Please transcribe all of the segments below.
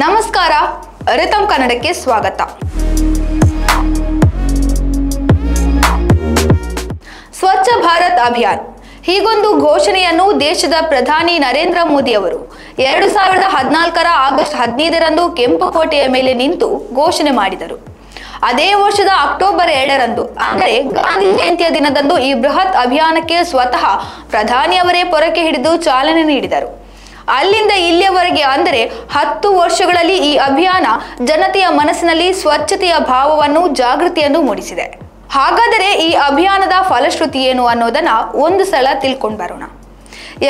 ನಮಸ್ಕಾರ ರಿತಮ್ ಕನ್ನಡಕ್ಕೆ ಸ್ವಾಗತ. ಸ್ವಚ್ಛ ಭಾರತ್ ಅಭಿಯಾನ್. ಹೀಗೊಂದು ಘೋಷಣೆಯನ್ನು ದೇಶದ ಪ್ರಧಾನಿ ನರೇಂದ್ರ ಮೋದಿ ಅವರು ಎರಡು ಸಾವಿರದ ಹದಿನಾಲ್ಕರ ಆಗಸ್ಟ್ ಹದಿನೈದರಂದು ಕೆಂಪುಕೋಟೆಯ ಮೇಲೆ ನಿಂತು ಘೋಷಣೆ ಮಾಡಿದರು. ಅದೇ ವರ್ಷದ ಅಕ್ಟೋಬರ್ ಎರಡರಂದು, ಅಂದರೆ ಗಾಂಧಿ ಜಯಂತಿಯ ದಿನದಂದು ಈ ಬೃಹತ್ ಅಭಿಯಾನಕ್ಕೆ ಸ್ವತಃ ಪ್ರಧಾನಿಯವರೇ ಪೊರಕೆ ಹಿಡಿದು ಚಾಲನೆ ನೀಡಿದರು. ಅಲ್ಲಿಂದ ಇಲ್ಲಿಯವರೆಗೆ ಅಂದರೆ ಹತ್ತು ವರ್ಷಗಳಲ್ಲಿ ಈ ಅಭಿಯಾನ ಜನತೆಯ ಮನಸ್ಸಿನಲ್ಲಿ ಸ್ವಚ್ಛತೆಯ ಭಾವವನ್ನು, ಜಾಗೃತಿಯನ್ನು ಮೂಡಿಸಿದೆ. ಹಾಗಾದರೆ ಈ ಅಭಿಯಾನದ ಫಲಶ್ರುತಿ ಏನು ಅನ್ನೋದನ್ನ ಒಂದು ಸಲ ತಿಳ್ಕೊಂಡು ಬರೋಣ.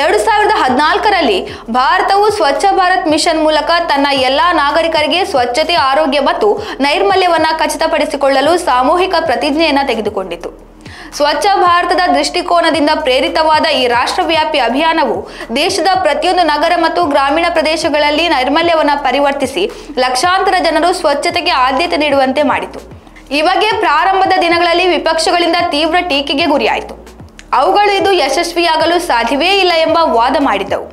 ಎರಡು ಸಾವಿರದ ಹದಿನಾಲ್ಕರಲ್ಲಿ ಭಾರತವು ಸ್ವಚ್ಛ ಭಾರತ್ ಮಿಷನ್ ಮೂಲಕ ತನ್ನ ಎಲ್ಲಾ ನಾಗರಿಕರಿಗೆ ಸ್ವಚ್ಛತೆ, ಆರೋಗ್ಯ ಮತ್ತು ನೈರ್ಮಲ್ಯವನ್ನ ಖಚಿತಪಡಿಸಿಕೊಳ್ಳಲು ಸಾಮೂಹಿಕ ಪ್ರತಿಜ್ಞೆಯನ್ನ ತೆಗೆದುಕೊಂಡಿತು. ಸ್ವಚ್ಛ ಭಾರತದ ದೃಷ್ಟಿಕೋನದಿಂದ ಪ್ರೇರಿತವಾದ ಈ ರಾಷ್ಟ್ರವ್ಯಾಪಿ ಅಭಿಯಾನವು ದೇಶದ ಪ್ರತಿಯೊಂದು ನಗರ ಮತ್ತು ಗ್ರಾಮೀಣ ಪ್ರದೇಶಗಳಲ್ಲಿ ನೈರ್ಮಲ್ಯವನ್ನು ಪರಿವರ್ತಿಸಿ ಲಕ್ಷಾಂತರ ಜನರು ಸ್ವಚ್ಛತೆಗೆ ಆದ್ಯತೆ ನೀಡುವಂತೆ ಮಾಡಿತು. ಈ ಬಗ್ಗೆ ಪ್ರಾರಂಭದ ದಿನಗಳಲ್ಲಿ ವಿಪಕ್ಷಗಳಿಂದ ತೀವ್ರ ಟೀಕೆಗೆ ಗುರಿಯಾಯಿತು. ಅವುಗಳು ಇದು ಯಶಸ್ವಿಯಾಗಲು ಸಾಧ್ಯವೇ ಇಲ್ಲ ಎಂಬ ವಾದ ಮಾಡಿದ್ದವು.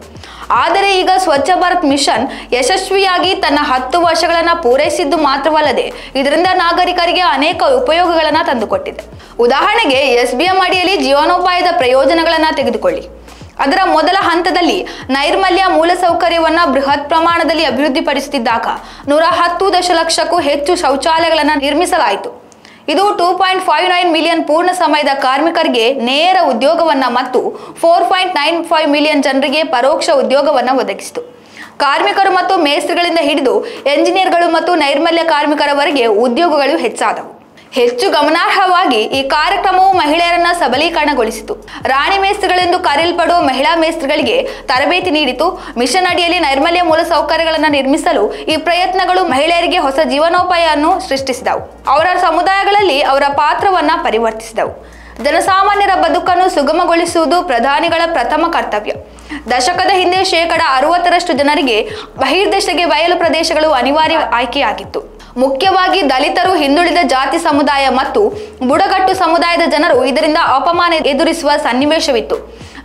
ಆದರೆ ಈಗ ಸ್ವಚ್ಛ ಭಾರತ್ ಮಿಷನ್ ಯಶಸ್ವಿಯಾಗಿ ತನ್ನ ಹತ್ತು ವರ್ಷಗಳನ್ನು ಪೂರೈಸಿದ್ದು ಮಾತ್ರವಲ್ಲದೆ ಇದರಿಂದ ನಾಗರಿಕರಿಗೆ ಅನೇಕ ಉಪಯೋಗಗಳನ್ನು ತಂದುಕೊಟ್ಟಿದೆ. ಉದಾಹರಣೆಗೆ ಎಸ್ ಬಿ ಎಂ ಅಡಿಯಲ್ಲಿ ಜೀವನೋಪಾಯದ ಪ್ರಯೋಜನಗಳನ್ನು ತೆಗೆದುಕೊಳ್ಳಿ. ಅದರ ಮೊದಲ ಹಂತದಲ್ಲಿ ನೈರ್ಮಲ್ಯ ಮೂಲಸೌಕರ್ಯವನ್ನು ಬೃಹತ್ ಪ್ರಮಾಣದಲ್ಲಿ ಅಭಿವೃದ್ಧಿಪಡಿಸುತ್ತಿದ್ದಾಗ ನೂರ ಹತ್ತು ದಶಲಕ್ಷಕ್ಕೂ ಹೆಚ್ಚು ಶೌಚಾಲಯಗಳನ್ನು ನಿರ್ಮಿಸಲಾಯಿತು. ಇದು two point five nine million ಪೂರ್ಣ ಸಮಯದ ಕಾರ್ಮಿಕರಿಗೆ ನೇರ ಉದ್ಯೋಗವನ್ನ ಮತ್ತು four point nine five million ಜನರಿಗೆ ಪರೋಕ್ಷ ಉದ್ಯೋಗವನ್ನ ಒದಗಿಸಿತು. ಕಾರ್ಮಿಕರು ಮತ್ತು ಮೇಸ್ತ್ರಿಗಳಿಂದ ಹಿಡಿದು ಎಂಜಿನಿಯರ್ಗಳು ಮತ್ತು ನೈರ್ಮಲ್ಯ ಕಾರ್ಮಿಕರವರೆಗೆ ಉದ್ಯೋಗಗಳು ಹೆಚ್ಚಾದವು. ಹೆಚ್ಚು ಗಮನಾರ್ಹವಾಗಿ ಈ ಕಾರ್ಯಕ್ರಮವು ಮಹಿಳೆಯರನ್ನ ಸಬಲೀಕರಣಗೊಳಿಸಿತು. ರಾಣಿ ಮೇಸ್ತ್ರಿಗಳೆಂದು ಕರೆಯಲ್ಪಡುವ ಮಹಿಳಾ ಮೇಸ್ತ್ರಿಗಳಿಗೆ ತರಬೇತಿ ನೀಡಿತು. ಮಿಷನ್ ಅಡಿಯಲ್ಲಿ ನೈರ್ಮಲ್ಯ ಮೂಲಸೌಕರ್ಯಗಳನ್ನು ನಿರ್ಮಿಸಲು ಈ ಪ್ರಯತ್ನಗಳು ಮಹಿಳೆಯರಿಗೆ ಹೊಸ ಜೀವನೋಪಾಯವನ್ನು ಸೃಷ್ಟಿಸಿದವು. ಅವರ ಸಮುದಾಯಗಳಲ್ಲಿ ಅವರ ಪಾತ್ರವನ್ನ ಪರಿವರ್ತಿಸಿದವು. ಜನಸಾಮಾನ್ಯರ ಬದುಕನ್ನು ಸುಗಮಗೊಳಿಸುವುದು ಪ್ರಧಾನಿಗಳ ಪ್ರಥಮ ಕರ್ತವ್ಯ. ದಶಕದ ಹಿಂದೆ ಶೇಕಡ ಅರವತ್ತರಷ್ಟು ಜನರಿಗೆ ಬಹಿರ್ದೇಶಕ್ಕೆ ಬಯಲು ಪ್ರದೇಶಗಳು ಅನಿವಾರ್ಯ ಆಯ್ಕೆಯಾಗಿತ್ತು. ಮುಖ್ಯವಾಗಿ ದಲಿತರು, ಹಿಂದುಳಿದ ಜಾತಿ ಸಮುದಾಯ ಮತ್ತು ಬುಡಗಟ್ಟು ಸಮುದಾಯದ ಜನರು ಇದರಿಂದ ಅಪಮಾನ ಎದುರಿಸುವ ಸನ್ನಿವೇಶವಿತ್ತು.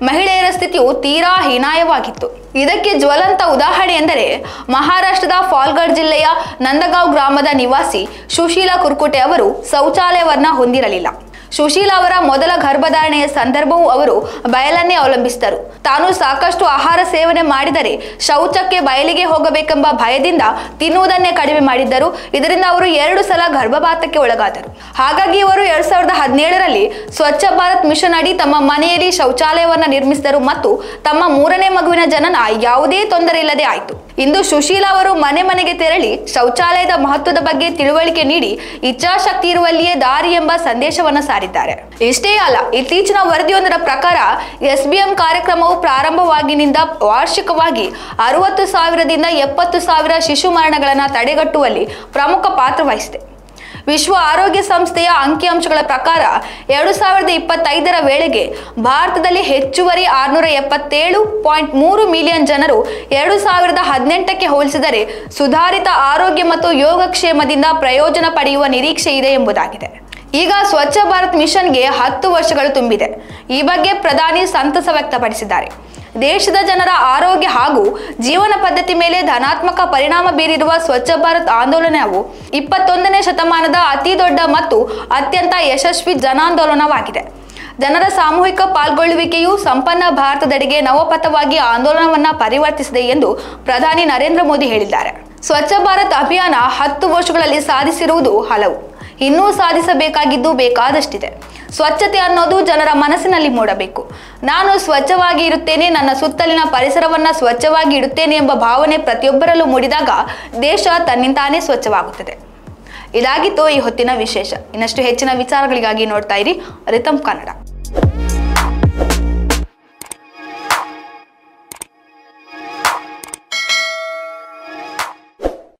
ಮಹಿಳೆಯರ ಸ್ಥಿತಿಯು ತೀರಾ ಹೀನಾಯವಾಗಿತ್ತು. ಇದಕ್ಕೆ ಜ್ವಲಂತ ಉದಾಹರಣೆ ಎಂದರೆ, ಮಹಾರಾಷ್ಟ್ರದ ಫಾಲ್ಗಡ್ ಜಿಲ್ಲೆಯ ನಂದಗಾಂವ್ ಗ್ರಾಮದ ನಿವಾಸಿ ಸುಶೀಲಾ ಕುರ್ಕುಟೆ ಅವರು ಶೌಚಾಲಯವನ್ನ ಹೊಂದಿರಲಿಲ್ಲ. ಸುಶೀಲ ಅವರ ಮೊದಲ ಗರ್ಭಧಾರಣೆಯ ಸಂದರ್ಭವೂ ಅವರು ಬಯಲನ್ನೇ ಅವಲಂಬಿಸಿದರು. ತಾನು ಸಾಕಷ್ಟು ಆಹಾರ ಸೇವನೆ ಮಾಡಿದರೆ ಶೌಚಕ್ಕೆ ಬಯಲಿಗೆ ಹೋಗಬೇಕೆಂಬ ಭಯದಿಂದ ತಿನ್ನುವುದನ್ನೇ ಕಡಿಮೆ ಮಾಡಿದ್ದರು. ಇದರಿಂದ ಅವರು ಎರಡು ಸಲ ಗರ್ಭಪಾತಕ್ಕೆ ಒಳಗಾದರು. ಹಾಗಾಗಿ ಇವರು ಎರಡ್ ಸಾವಿರದ ಹದಿನೇಳರಲ್ಲಿ ಸ್ವಚ್ಛ ಭಾರತ್ ಮಿಷನ್ ಅಡಿ ತಮ್ಮ ಮನೆಯಲ್ಲಿ ಶೌಚಾಲಯವನ್ನು ನಿರ್ಮಿಸಿದರು ಮತ್ತು ತಮ್ಮ ಮೂರನೇ ಮಗುವಿನ ಜನನ ಯಾವುದೇ ತೊಂದರೆ ಇಲ್ಲದೆ ಆಯಿತು. ಇಂದು ಸುಶೀಲಾ ಅವರು ಮನೆ ಮನೆಗೆ ತೆರಳಿ ಶೌಚಾಲಯದ ಮಹತ್ವದ ಬಗ್ಗೆ ತಿಳುವಳಿಕೆ ನೀಡಿ, ಇಚ್ಛಾಶಕ್ತಿ ಇರುವಲ್ಲಿಯೇ ದಾರಿ ಎಂಬ ಸಂದೇಶವನ್ನು ಸಾರಿದ್ದಾರೆ ಇಷ್ಟೇ ಅಲ್ಲ, ಇತ್ತೀಚಿನ ವರದಿಯೊಂದರ ಪ್ರಕಾರ ಎಸ್ಬಿಎಂ ಕಾರ್ಯಕ್ರಮವು ಪ್ರಾರಂಭವಾಗಿನಿಂದ ವಾರ್ಷಿಕವಾಗಿ ಅರವತ್ತು ಸಾವಿರದಿಂದ ಎಪ್ಪತ್ತು ಸಾವಿರ ಶಿಶು ಮರಣಗಳನ್ನು ತಡೆಗಟ್ಟುವಲ್ಲಿ ಪ್ರಮುಖ ಪಾತ್ರ ವಹಿಸಿದೆ. ವಿಶ್ವ ಆರೋಗ್ಯ ಸಂಸ್ಥೆಯ ಅಂಕಿಅಂಶಗಳ ಪ್ರಕಾರ ಎರಡು ಸಾವಿರದ ಇಪ್ಪತ್ತೈದರ ವೇಳೆಗೆ ಭಾರತದಲ್ಲಿ ಹೆಚ್ಚುವರಿ ಆರುನೂರ ಎಪ್ಪತ್ತೇಳು ಪಾಯಿಂಟ್ ಮೂರು ಮಿಲಿಯನ್ ಜನರು ಎರಡು ಸಾವಿರದ ಹದಿನೆಂಟಕ್ಕೆ ಹೋಲಿಸಿದರೆ ಸುಧಾರಿತ ಆರೋಗ್ಯ ಮತ್ತು ಯೋಗಕ್ಷೇಮದಿಂದ ಪ್ರಯೋಜನ ಪಡೆಯುವ ನಿರೀಕ್ಷೆ ಇದೆ ಎಂಬುದಾಗಿದೆ. ಈಗ ಸ್ವಚ್ಛ ಭಾರತ್ ಮಿಷನ್ಗೆ ಹತ್ತು ವರ್ಷಗಳು ತುಂಬಿದೆ. ಈ ಬಗ್ಗೆ ಪ್ರಧಾನಿ ಸಂತಸ ವ್ಯಕ್ತಪಡಿಸಿದ್ದಾರೆ. ದೇಶದ ಜನರ ಆರೋಗ್ಯ ಹಾಗೂ ಜೀವನ ಪದ್ಧತಿ ಮೇಲೆ ಧನಾತ್ಮಕ ಪರಿಣಾಮ ಬೀರಿರುವ ಸ್ವಚ್ಛ ಭಾರತ್ ಆಂದೋಲನವು ಇಪ್ಪತ್ತೊಂದನೇ ಶತಮಾನದ ಅತಿ ದೊಡ್ಡ ಮತ್ತು ಅತ್ಯಂತ ಯಶಸ್ವಿ ಜನಾಂದೋಲನವಾಗಿದೆ. ಜನರ ಸಾಮೂಹಿಕ ಪಾಲ್ಗೊಳ್ಳುವಿಕೆಯು ಸಂಪನ್ನ ಭಾರತದೆಡೆಗೆ ನವಪಥವಾಗಿ ಆಂದೋಲನವನ್ನ ಪರಿವರ್ತಿಸಿದೆ ಎಂದು ಪ್ರಧಾನಿ ನರೇಂದ್ರ ಮೋದಿ ಹೇಳಿದ್ದಾರೆ. ಸ್ವಚ್ಛ ಭಾರತ್ ಅಭಿಯಾನ ಹತ್ತು ವರ್ಷಗಳಲ್ಲಿ ಸಾಧಿಸಿರುವುದು ಹಲವು. ಇನ್ನೂ ಸಾಧಿಸಬೇಕಾಗಿದ್ದು ಬೇಕಾದಷ್ಟಿದೆ. ಸ್ವಚ್ಛತೆ ಅನ್ನೋದು ಜನರ ಮನಸ್ಸಿನಲ್ಲಿ ಮೂಡಬೇಕು. ನಾನು ಸ್ವಚ್ಛವಾಗಿ ಇರುತ್ತೇನೆ, ನನ್ನ ಸುತ್ತಲಿನ ಪರಿಸರವನ್ನ ಸ್ವಚ್ಛವಾಗಿ ಇಡುತ್ತೇನೆ ಎಂಬ ಭಾವನೆ ಪ್ರತಿಯೊಬ್ಬರಲ್ಲೂ ಮೂಡಿದಾಗ ದೇಶ ತನ್ನಿಂತಾನೇ ಸ್ವಚ್ಛವಾಗುತ್ತದೆ. ಇದಾಗಿತ್ತು ಈ ಹೊತ್ತಿನ ವಿಶೇಷ. ಇನ್ನಷ್ಟು ಹೆಚ್ಚಿನ ವಿಚಾರಗಳಿಗಾಗಿ ನೋಡ್ತಾ ಇರಿ ರಿತಮ್ ಕನ್ನಡ.